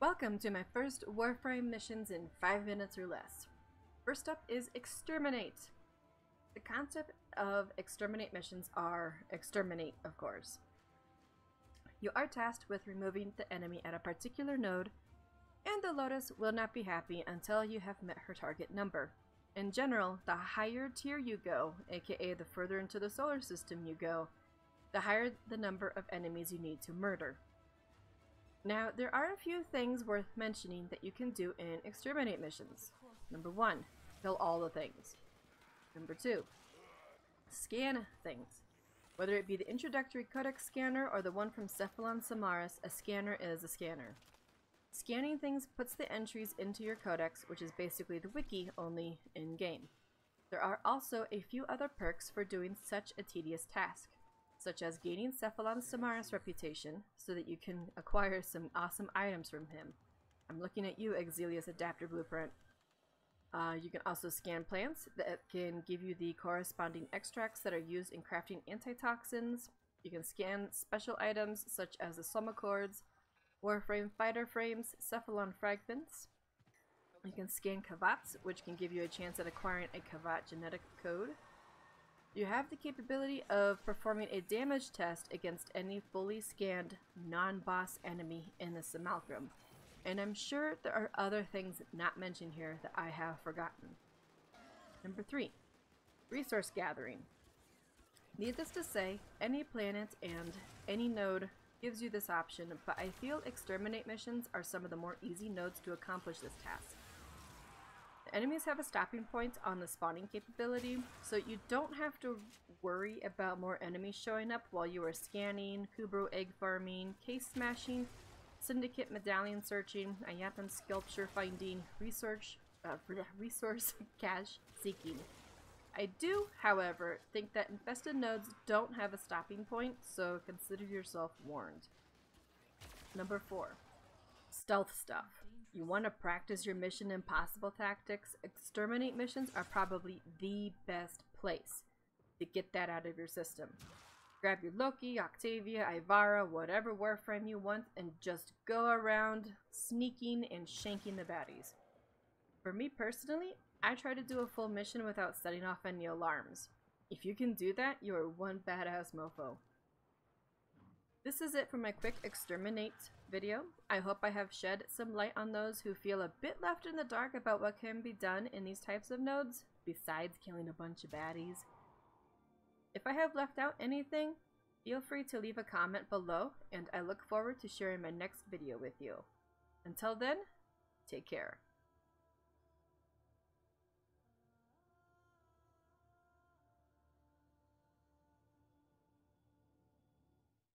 Welcome to my first Warframe missions in 5 minutes or less. First up is Exterminate. The concept of Exterminate missions are exterminate, of course. You are tasked with removing the enemy at a particular node, and the Lotus will not be happy until you have met her target number. In general, the higher tier you go, aka the further into the solar system you go, the higher the number of enemies you need to murder. Now, there are a few things worth mentioning that you can do in exterminate missions. Number one, kill all the things. Number two, scan things. Whether it be the introductory codex scanner or the one from Cephalon Simaris, a scanner is a scanner. Scanning things puts the entries into your codex, which is basically the wiki, only in-game. There are also a few other perks for doing such a tedious task such as gaining Cephalon Simaris reputation so that you can acquire some awesome items from him. I'm looking at you, Exilus Adapter Blueprint. Uh, you can also scan plants that can give you the corresponding extracts that are used in crafting antitoxins. You can scan special items such as the Somachords, Warframe Fighter Frames, Cephalon Fragments. You can scan Kavats, which can give you a chance at acquiring a Kavat genetic code. You have the capability of performing a damage test against any fully scanned non-boss enemy in the Simulacrum, and I'm sure there are other things not mentioned here that I have forgotten. Number 3. Resource Gathering. Needless to say, any planet and any node gives you this option, but I feel exterminate missions are some of the more easy nodes to accomplish this task. Enemies have a stopping point on the spawning capability, so you don't have to worry about more enemies showing up while you are scanning, Kubrow egg farming, case smashing, syndicate medallion searching, Ayatan sculpture finding, research, uh, resource cache seeking. I do, however, think that infested nodes don't have a stopping point, so consider yourself warned. Number 4. Stealth stuff. You want to practice your Mission Impossible tactics? Exterminate missions are probably the best place to get that out of your system. Grab your Loki, Octavia, Ivara, whatever Warframe you want, and just go around sneaking and shanking the baddies. For me personally, I try to do a full mission without setting off any alarms. If you can do that, you are one badass mofo. This is it for my quick exterminate video. I hope I have shed some light on those who feel a bit left in the dark about what can be done in these types of nodes, besides killing a bunch of baddies. If I have left out anything, feel free to leave a comment below, and I look forward to sharing my next video with you. Until then, take care.